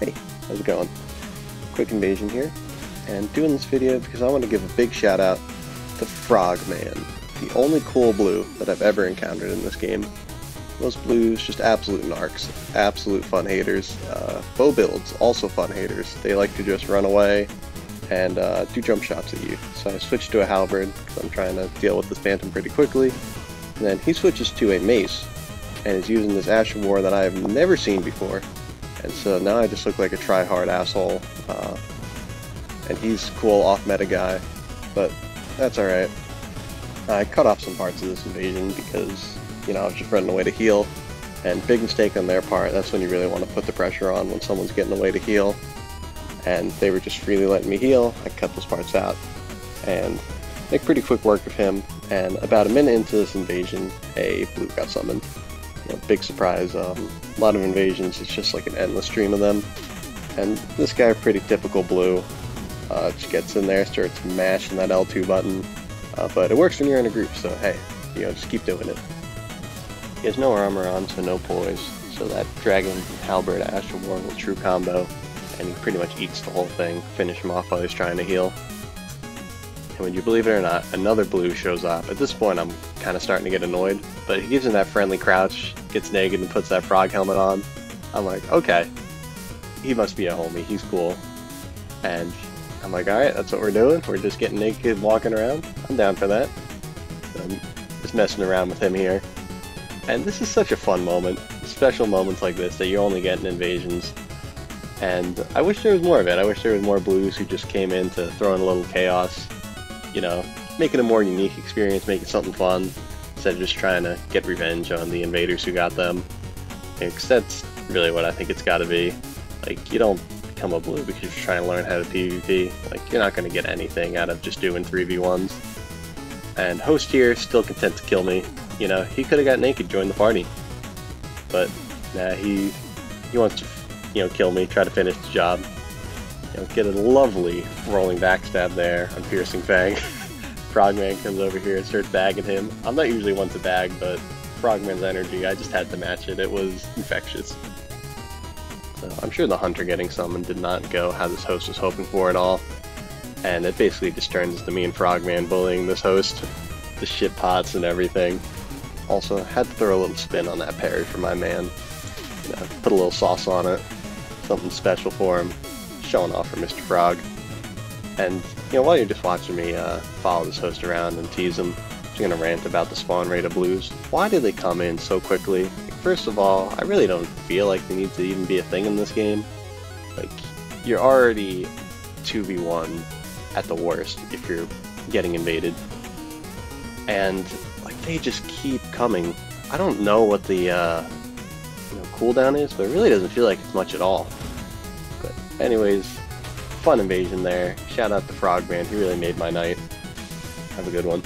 Hey, how's it going? Quick invasion here, and doing this video because I want to give a big shout out to Frogman, the only cool blue that I've ever encountered in this game. Most blues, just absolute narcs, absolute fun haters. Uh, bow builds, also fun haters. They like to just run away and uh, do jump shots at you. So I switched to a halberd because I'm trying to deal with this phantom pretty quickly. And then he switches to a mace and is using this Ash War that I have never seen before. And so now I just look like a try-hard asshole. Uh, and he's cool off-meta guy, but that's alright. I cut off some parts of this invasion because, you know, I was just running away to heal. And big mistake on their part, that's when you really want to put the pressure on when someone's getting away to heal. And they were just freely letting me heal, I cut those parts out. And make pretty quick work of him, and about a minute into this invasion, a blue got summoned know, big surprise. Um, a lot of invasions, it's just like an endless stream of them. And this guy, pretty typical blue, uh, just gets in there, starts mashing that L2 button. Uh, but it works when you're in a group, so hey, you know, just keep doing it. He has no armor on, so no poise. So that Dragon Halberd Ash of War true combo, and he pretty much eats the whole thing, finish him off while he's trying to heal. And would you believe it or not, another blue shows up. At this point, I'm kind of starting to get annoyed, but he gives him that friendly crouch, gets naked, and puts that frog helmet on. I'm like, okay, he must be a homie, he's cool. And I'm like, alright, that's what we're doing. We're just getting naked, walking around. I'm down for that. So I'm just messing around with him here. And this is such a fun moment. Special moments like this that you only get in invasions. And I wish there was more of it. I wish there was more blues who just came in to throw in a little chaos you know, make it a more unique experience, make it something fun, instead of just trying to get revenge on the invaders who got them. Because that's really what I think it's got to be. Like, you don't become a blue because you're trying to learn how to PvP. Like, you're not going to get anything out of just doing 3v1s. And Host here, still content to kill me. You know, he could have got naked, joined the party. But, nah, he, he wants to, you know, kill me, try to finish the job. You know, get a lovely rolling backstab there on Piercing Fang. Frogman comes over here and starts bagging him. I'm not usually one to bag, but Frogman's energy, I just had to match it. It was infectious. So I'm sure the Hunter getting summoned did not go how this host was hoping for at all. And it basically just turns to me and Frogman bullying this host. The shit pots and everything. Also, had to throw a little spin on that parry for my man. You know, put a little sauce on it. Something special for him showing off for Mr. Frog. And, you know, while you're just watching me uh, follow this host around and tease him, I'm going to rant about the spawn rate of blues. Why do they come in so quickly? Like, first of all, I really don't feel like they need to even be a thing in this game. Like, you're already 2v1 at the worst if you're getting invaded. And, like, they just keep coming. I don't know what the, uh, you know, cooldown is, but it really doesn't feel like it's much at all. Anyways, fun invasion there. Shout out to Frogman, he really made my night. Have a good one.